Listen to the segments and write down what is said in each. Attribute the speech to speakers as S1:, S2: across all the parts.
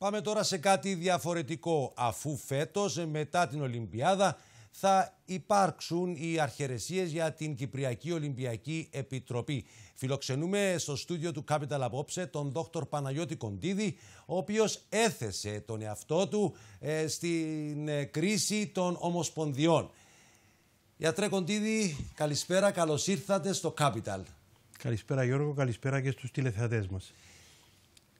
S1: Πάμε τώρα σε κάτι διαφορετικό. Αφού φέτος μετά την Ολυμπιάδα θα υπάρξουν οι αρχαιρεσίες για την Κυπριακή Ολυμπιακή Επιτροπή. Φιλοξενούμε στο στούντιο του Capital απόψε τον δόκτωρ Παναγιώτη Κοντίδη, ο οποίος έθεσε τον εαυτό του ε, στην ε, κρίση των Ομοσπονδιών. Γιατρέ Κοντίδη, καλησπέρα, καλώς ήρθατε στο Capital.
S2: Καλησπέρα Γιώργο, καλησπέρα και στους τηλεθεατές μας.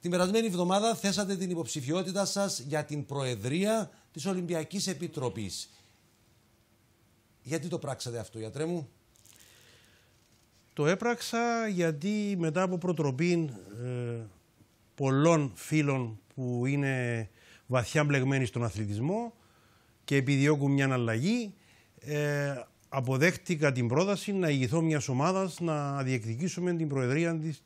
S1: Την περασμένη εβδομάδα θέσατε την υποψηφιότητα σας για την Προεδρία της Ολυμπιακής Επιτροπής. Γιατί το πράξατε αυτό, γιατρέ μου;
S2: Το έπραξα γιατί μετά από προτροπή ε, πολλών φίλων που είναι βαθιά μπλεγμένοι στον αθλητισμό και επιδιώκουν μια αλλαγή, ε, αποδέχτηκα την πρόταση να ηγηθώ μιας ομάδας να διεκδικήσουμε την Προεδρία της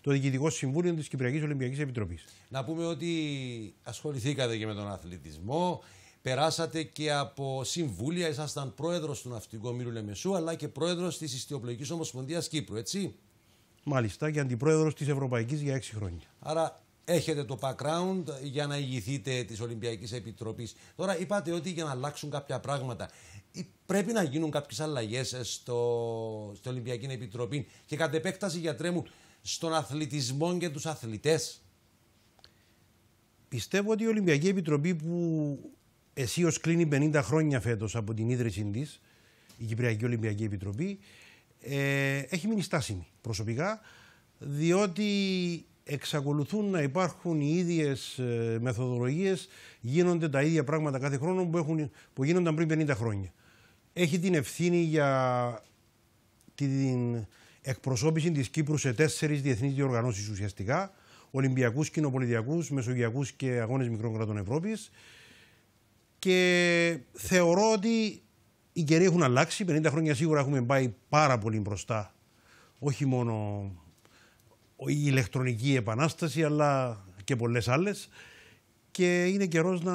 S2: το Διοικητικό Συμβούλιο της Κυπριακής Ολυμπιακής Επιτροπής.
S1: Να πούμε ότι ασχοληθήκατε και με τον αθλητισμό. Περάσατε και από συμβούλια, ήσασταν πρόεδρος του Ναυτικού Ομίλου Λεμεσού, αλλά και πρόεδρος της Ιστιοπλογική Ομοσπονδίας Κύπρου, έτσι.
S2: Μάλιστα, και αντιπρόεδρος της Ευρωπαϊκής για έξι χρόνια.
S1: Άρα έχετε το background για να ηγηθείτε της Ολυμπιακής Επιτροπής. Τώρα είπατε ότι για να αλλάξουν κάποια πράγματα πρέπει να γίνουν κάποιες αλλαγές στο, στο Ολυμπιακή Επιτροπή και κατ' επέκταση, γιατρέ μου, στον αθλητισμό και τους αθλητές.
S2: Πιστεύω ότι η Ολυμπιακή Επιτροπή που αισίως κλείνει 50 χρόνια φέτος από την ίδρυσή της, η Κυπριακή Ολυμπιακή Επιτροπή, ε, έχει μείνει στάσιμη προσωπικά, διότι εξακολουθούν να υπάρχουν οι ίδιες ε, μεθοδολογίες, γίνονται τα ίδια πράγματα κάθε χρόνο που, έχουν, που γίνονταν πριν 50 χρόνια. Έχει την ευθύνη για την εκπροσώπηση της Κύπρου σε τέσσερις διεθνείς διοργανώσεις ουσιαστικά. Ολυμπιακούς, κοινοπολιτιακούς, μεσογειακούς και αγώνες μικρών κρατών Ευρώπης. Και θεωρώ ότι οι καιροί έχουν αλλάξει. 50 χρόνια σίγουρα έχουμε πάει πάρα πολύ μπροστά. Όχι μόνο η ηλεκτρονική επανάσταση, αλλά και πολλές άλλες. Και είναι καιρός να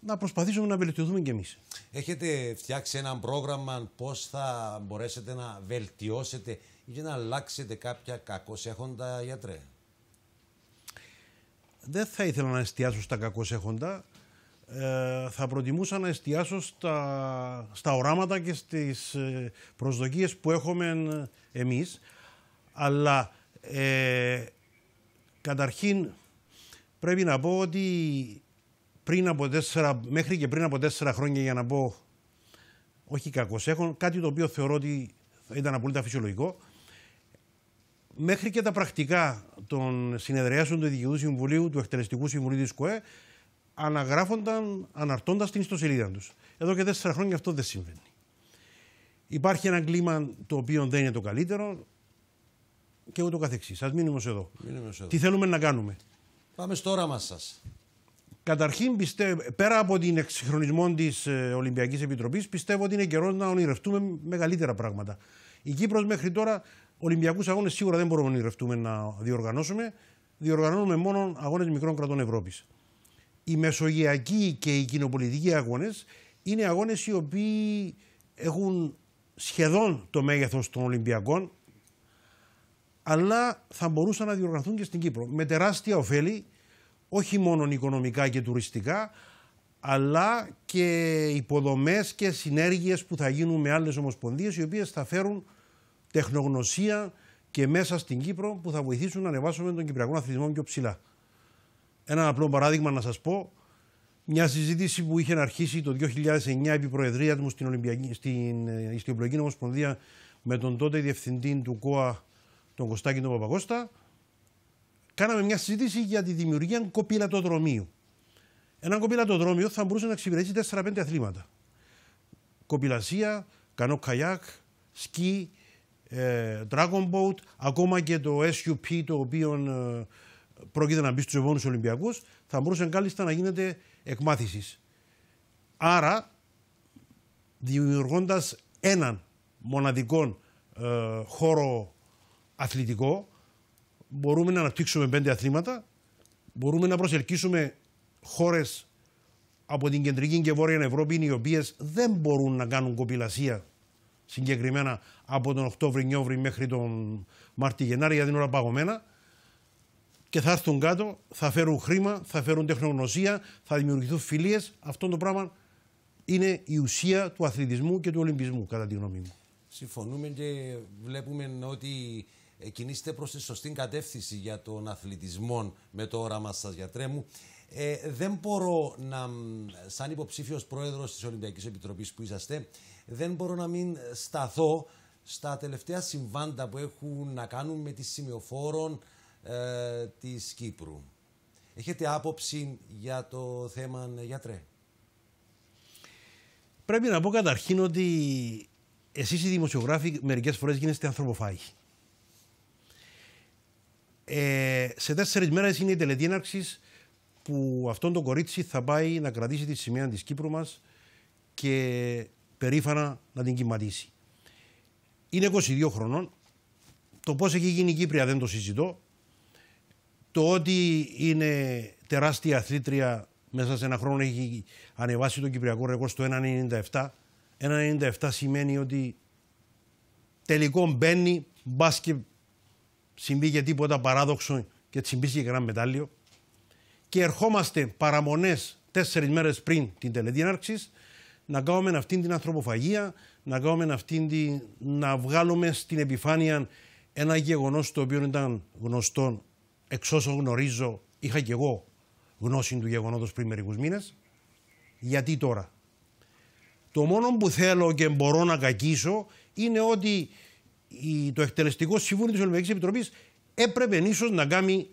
S2: να προσπαθήσουμε να βελτιωθούμε κι εμείς.
S1: Έχετε φτιάξει ένα πρόγραμμα πώς θα μπορέσετε να βελτιώσετε ή να αλλάξετε κάποια κακοσέχοντα γιατρέ;
S2: Δεν θα ήθελα να εστιάσω στα κακοσέχοντα. Ε, θα προτιμούσα να εστιάσω στα, στα οράματα και στις ε, προσδοκίες που έχουμε εμείς. Αλλά ε, καταρχήν πρέπει να πω ότι πριν από τέσσερα, μέχρι και πριν από τέσσερα χρόνια για να πω όχι κακός έχω, κάτι το οποίο θεωρώ ότι ήταν απολύτω φυσιολογικό. Μέχρι και τα πρακτικά των συνεδριάσεων του Διοικητικού Συμβουλίου, του Εκτελεστικού Συμβουλίου της ΚΟΕ, αναγράφονταν αναρτώντας την ιστοσελίδα τους. Εδώ και τέσσερα χρόνια αυτό δεν συμβαίνει. Υπάρχει ένα κλίμα το οποίο δεν είναι το καλύτερο και ούτω καθεξής. Α μείνουμε εδώ. εδώ. Τι θέλουμε να κάνουμε;
S1: Πάμε στο όραμά σας.
S2: Καταρχήν, πιστεύω, πέρα από την εξυγχρονισμό της ε, Ολυμπιακής Επιτροπής, πιστεύω ότι είναι καιρός να ονειρευτούμε μεγαλύτερα πράγματα. Η Κύπρος μέχρι τώρα Ολυμπιακούς αγώνες σίγουρα δεν μπορούμε να ονειρευτούμε να διοργανώσουμε. Διοργανώνουμε μόνο αγώνες μικρών κρατών Ευρώπης. Οι μεσογειακοί και οι κοινοπολιτικοί αγώνες είναι αγώνες οι οποίοι έχουν σχεδόν το μέγεθος των Ολυμπιακών, αλλά θα μπορούσαν να διοργανωθούν και στην Κύπρο με τεράστια ωφέλη όχι μόνο οικονομικά και τουριστικά, αλλά και υποδομές και συνέργειες που θα γίνουν με άλλες ομοσπονδίες οι οποίες θα φέρουν τεχνογνωσία και μέσα στην Κύπρο που θα βοηθήσουν να ανεβάσουμε τον Κυπριακό αθλητισμό πιο ψηλά. Ένα απλό παράδειγμα να σας πω, μια συζήτηση που είχε αρχίσει το 2009 επί Προεδρίας μου στην, Ολυμπιακή, στην ε, Ομοσπονδία με τον τότε διευθυντή του ΚΟΑ, τον Κωστάκη τον Παπακώστα, κάναμε μια συζήτηση για τη δημιουργία κοπηλατοδρομίου. Ένα κοπηλατοδρόμιο θα μπορούσε να εξυπηρετήσει 4-5 αθλήματα. Κοπηλασία, κανό καγιάκ, σκι, ε, dragon boat, ακόμα και το SUP το οποίο ε, πρόκειται να μπει στους επόμενους Ολυμπιακούς, θα μπορούσε κάλλιστα να γίνεται εκμάθησης. Άρα, δημιουργώντας έναν μοναδικό ε, χώρο αθλητικό, μπορούμε να αναπτύξουμε πέντε αθλήματα, μπορούμε να προσελκύσουμε χώρες από την κεντρική και βόρεια Ευρώπη, οι οποίες δεν μπορούν να κάνουν κοπηλασία συγκεκριμένα από τον Οκτώβρη-Νιόβρη μέχρι τον Μάρτι-Γενάρη, γιατί είναι όλα παγωμένα. και θα έρθουν κάτω, θα φέρουν χρήμα, θα φέρουν τεχνογνωσία, θα δημιουργηθούν φιλίες. Αυτό το πράγμα είναι η ουσία του αθλητισμού και του ολυμπισμού, κατά τη γνώμη μου.
S1: Συμφωνούμε και βλέπουμε ότι κινείστε προς τη σωστή κατεύθυνση για τον αθλητισμό με το όραμα σας γιατρέ μου. Ε, δεν μπορώ να, σαν υποψήφιος πρόεδρος της Ολυμπιακής Επιτροπής που είσαστε, δεν μπορώ να μην σταθώ στα τελευταία συμβάντα που έχουν να κάνουν με τη σημειοφόρων ε, της Κύπρου. Έχετε άποψη για το θέμα, γιατρέ;
S2: Πρέπει να πω καταρχήν ότι εσείς οι δημοσιογράφοι μερικές φορές γίνεστε ανθρωποφάγοι. Ε, σε τέσσερις μέρες είναι η τελετή έναρξης που αυτόν το κορίτσι θα πάει να κρατήσει τη σημαία της Κύπρου μας και περήφανα να την κυματίσει. Είναι 22 χρονών. Το πώς έχει γίνει η Κύπρια δεν το συζητώ. Το ότι είναι τεράστια αθλήτρια μέσα σε ένα χρόνο έχει ανεβάσει το Κυπριακό ρεκόρ στο 1,97. 1,97 σημαίνει ότι τελικό μπαίνει, μπα και συμβεί και τίποτα παράδοξο και τσιμπήσει και ένα μετάλλιο. Και ερχόμαστε παραμονές τέσσερις μέρες πριν την τελετή έναρξη να κάνουμε αυτή την ανθρωποφαγία, να κάνουμε αυτή την, να βγάλουμε στην επιφάνεια ένα γεγονός το οποίο ήταν γνωστό εξ όσων γνωρίζω, είχα και εγώ γνώση του γεγονότος πριν μερικούς μήνες. Γιατί τώρα; Το μόνο που θέλω και μπορώ να κακίσω είναι ότι το εκτελεστικό συμβούλιο της Ολυμπιακής Επιτροπής έπρεπε ίσως να κάνει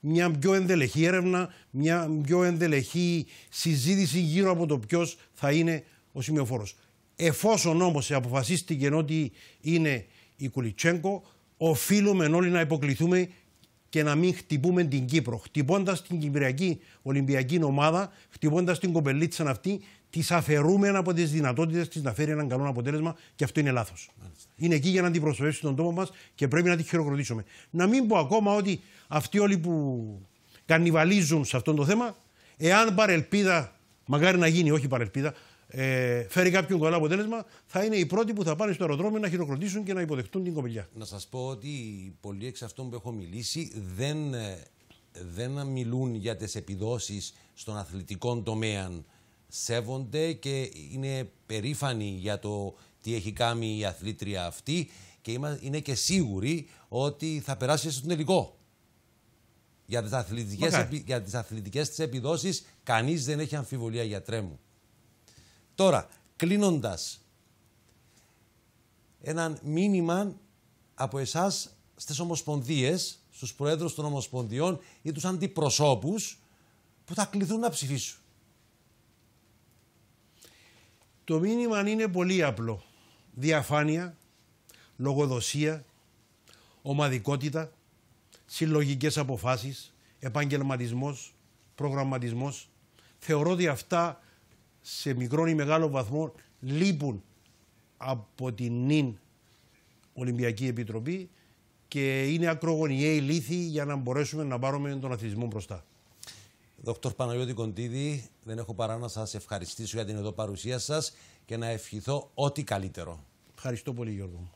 S2: μια πιο ενδελεχή έρευνα, μια πιο ενδελεχή συζήτηση γύρω από το ποιος θα είναι ο σημειοφόρος. Εφόσον όμως αποφασίστηκε ότι είναι η Κουλιτσέγκο, οφείλουμε όλοι να υποκληθούμε και να μην χτυπούμε την Κύπρο. Χτυπώντας την Κυπριακή Ολυμπιακή Ομάδα, χτυπώντας την κοπελίτσα αυτή, τις αφαιρούμε από τις δυνατότητες της να φέρει έναν καλό αποτέλεσμα και αυτό είναι λάθος. Είναι εκεί για να αντιπροσωπεύσει τον τόπο μας και πρέπει να τη χειροκροτήσουμε. Να μην πω ακόμα ότι αυτοί όλοι που κανιβαλίζουν σε αυτό το θέμα, εάν παρελπίδα, μακάρι να γίνει, όχι παρελπίδα, ε, φέρει κάποιον καλό αποτέλεσμα, θα είναι οι πρώτοι που θα πάνε στο αεροδρόμιο να χειροκροτήσουν και να υποδεχτούν την κοπελιά.
S1: Να σας πω ότι πολλοί εξ αυτών που έχω μιλήσει δεν, ε, δεν μιλούν για τις επιδόσεις στον αθλητικό τομέα. Σέβονται και είναι περήφανοι για το τι έχει κάνει η αθλήτρια αυτή και είναι και σίγουροι ότι θα περάσει στον τελικό. Για τις αθλητικές, επι, για τις αθλητικές της επιδόσεις κανείς δεν έχει αμφιβολία για τρέμου. Τώρα, κλείνοντας ένα μήνυμα από εσάς στις ομοσπονδίες, στους προέδρους των ομοσπονδιών ή τους αντιπροσώπους που θα κληθούν να ψηφίσουν.
S2: Το μήνυμα είναι πολύ απλό. Διαφάνεια, λογοδοσία, ομαδικότητα, συλλογικές αποφάσεις, επαγγελματισμός, προγραμματισμός. Θεωρώ ότι αυτά σε μικρό ή μεγάλο βαθμό λείπουν από την νυν Ολυμπιακή Επιτροπή και είναι ακρογωνιαίοι λύθη για να μπορέσουμε να πάρουμε τον αθλητισμό μπροστά.
S1: Δόκτωρ Παναγιώτη Κοντίδη, δεν έχω παρά να σας ευχαριστήσω για την εδώ παρουσία σας και να ευχηθώ ό,τι καλύτερο.
S2: Ευχαριστώ πολύ Γιώργο.